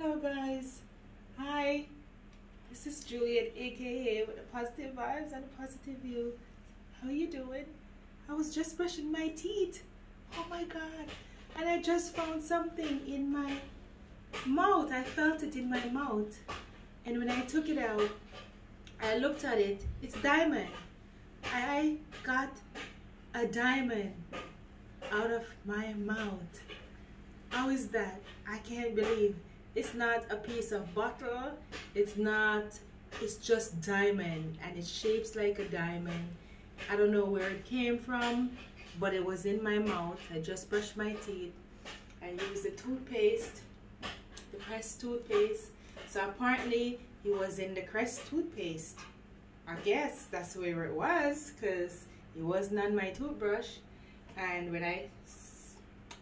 Hello guys. Hi. This is Juliet aka with the positive vibes and a positive view. How you doing? I was just brushing my teeth. Oh my god. And I just found something in my mouth. I felt it in my mouth. And when I took it out, I looked at it. It's diamond. I got a diamond out of my mouth. How is that? I can't believe. It's not a piece of butter. It's not, it's just diamond and it shapes like a diamond. I don't know where it came from, but it was in my mouth. I just brushed my teeth. I used the toothpaste, the Crest toothpaste. So apparently it was in the Crest toothpaste. I guess that's where it was because it wasn't on my toothbrush. And when I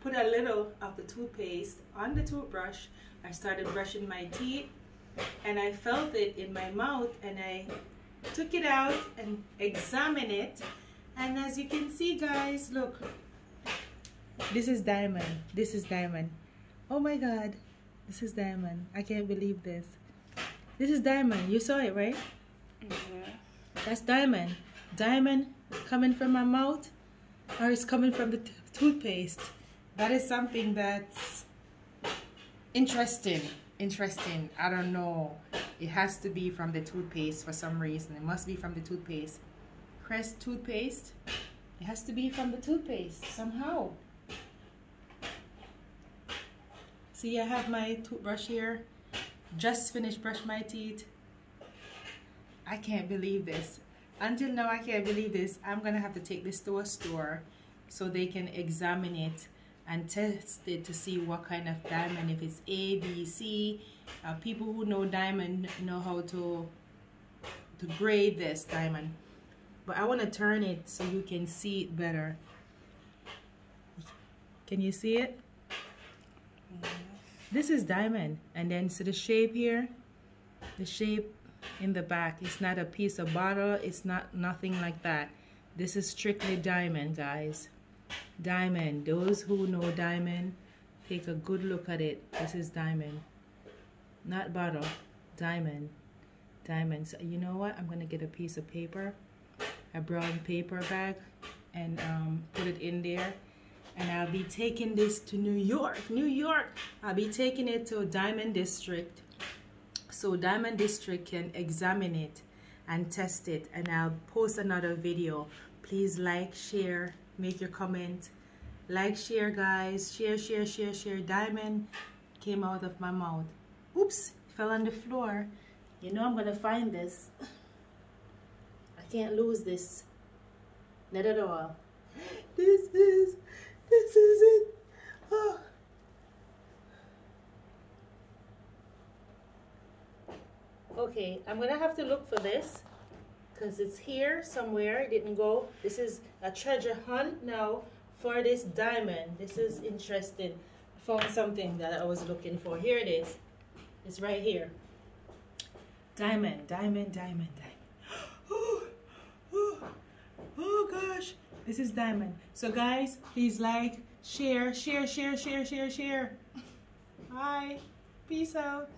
put a little of the toothpaste on the toothbrush, I started brushing my teeth and I felt it in my mouth and I took it out and examined it. And as you can see guys, look, this is diamond. This is diamond. Oh my God, this is diamond. I can't believe this. This is diamond. You saw it, right? Yeah. That's diamond. Diamond coming from my mouth or it's coming from the toothpaste. That is something that's interesting. Interesting. I don't know. It has to be from the toothpaste for some reason. It must be from the toothpaste. Crest toothpaste. It has to be from the toothpaste somehow. See, I have my toothbrush here. Just finished brush my teeth. I can't believe this. Until now, I can't believe this. I'm to have to take this to a store so they can examine it and test it to see what kind of diamond, if it's A, B, C. Uh, people who know diamond know how to, to grade this diamond. But I want to turn it so you can see it better. Can you see it? This is diamond. And then see the shape here? The shape in the back. It's not a piece of bottle. It's not nothing like that. This is strictly diamond, guys. Diamond. Those who know diamond, take a good look at it. This is diamond. Not bottle. Diamond. diamonds So you know what? I'm to get a piece of paper. A brown paper bag. And um, put it in there. And I'll be taking this to New York. New York. I'll be taking it to Diamond District so Diamond District can examine it and test it and I'll post another video please like share make your comment. Like share guys. Share share share share. Diamond came out of my mouth. Oops fell on the floor. You know I'm gonna find this. I can't lose this. Not at all. This is this is it. Oh. Okay i'm gonna have to look for this because it's here somewhere it didn't go. This is a treasure hunt now for this diamond. This is interesting. I found something that i was looking for. Here it is. It's right here. Diamond diamond diamond diamond. Oh, oh, oh gosh. This is diamond. So guys please like share share share share share share. Bye. Peace out